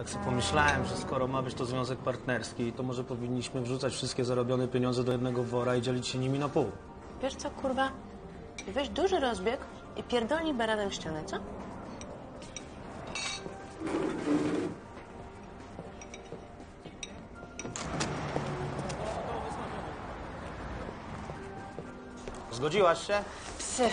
Tak sobie pomyślałem, że skoro ma być to związek partnerski, to może powinniśmy wrzucać wszystkie zarobione pieniądze do jednego wora i dzielić się nimi na pół. Wiesz co, kurwa? Weź duży rozbieg i pierdolnij baranem ścianę, co? Zgodziłaś się? Psy.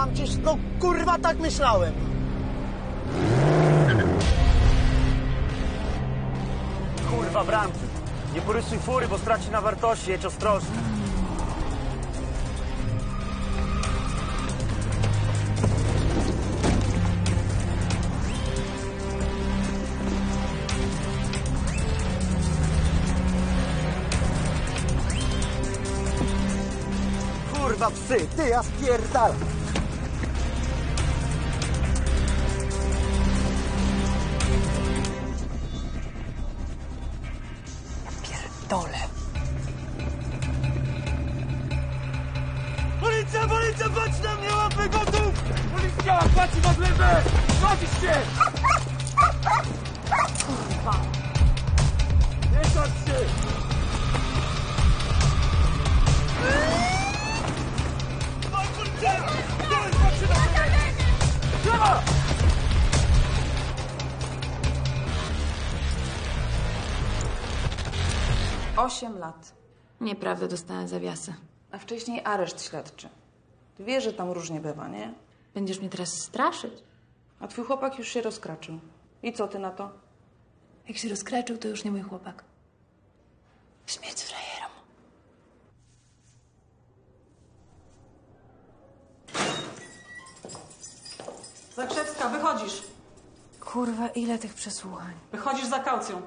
Mam cię, no kurwa tak myślałem. Kurwa, bramki. Nie porysuj fury, bo straci na wartości, jedź ostrożnie. Kurwa psy, ty ja spierdalam. Pierdolę. Policja, policja, patrz na mnie, łapy gotów! Policja, patrz na glebę! Patrz Osiem lat, Nieprawda, dostałem zawiasy. a wcześniej areszt śledczy. Ty wiesz, że tam różnie bywa, nie? Będziesz mnie teraz straszyć? A twój chłopak już się rozkraczył. I co ty na to? Jak się rozkraczył, to już nie mój chłopak. Śmierć frajerom. Zakrzewska, wychodzisz. Kurwa, ile tych przesłuchań? Wychodzisz za kaucją.